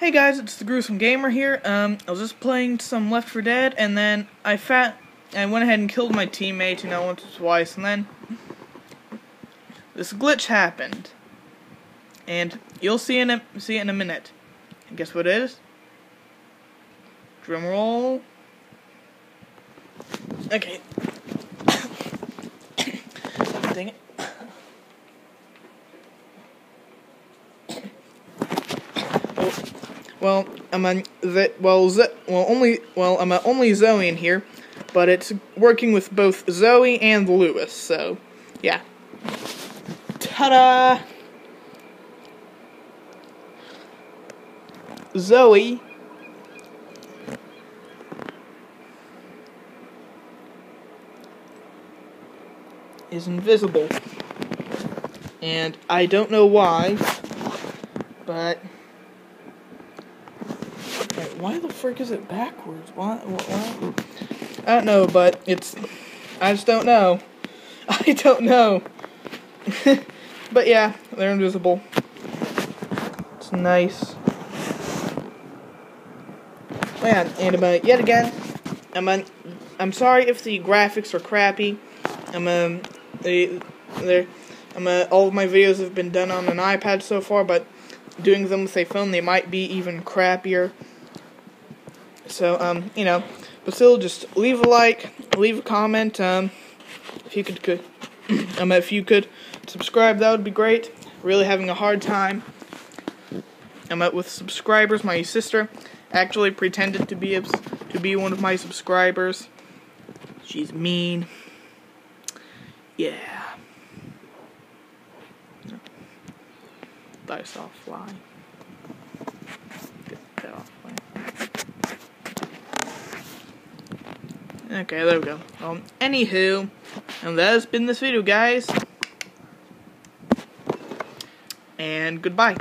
Hey guys, it's the Gruesome Gamer here. Um, I was just playing some Left 4 Dead, and then I fat, I went ahead and killed my teammate, you know, once or twice, and then this glitch happened, and you'll see in a see it in a minute. And guess what it is? Drum roll. Okay. Dang it. Well, I'm on the well, Z well only well I'm only Zoey in here, but it's working with both Zoey and Louis. So, yeah. Ta-da! Zoey is invisible. And I don't know why, but Why the frick is it backwards? Why, why? I don't know, but it's. I just don't know. I don't know. but yeah, they're invisible. It's nice. Man, and uh, yet again, I'm I'm sorry if the graphics are crappy. I'm um they I'm uh, all of my videos have been done on an iPad so far, but doing them with a phone they might be even crappier. So, um, you know, but still, just leave a like, leave a comment. Um, if you could, could um, if you could subscribe, that would be great. Really having a hard time. I'm out with subscribers. My sister actually pretended to be to be one of my subscribers. She's mean. Yeah. Dice off fly. Okay, there we go. Um, anywho, and that has been this video, guys. And goodbye.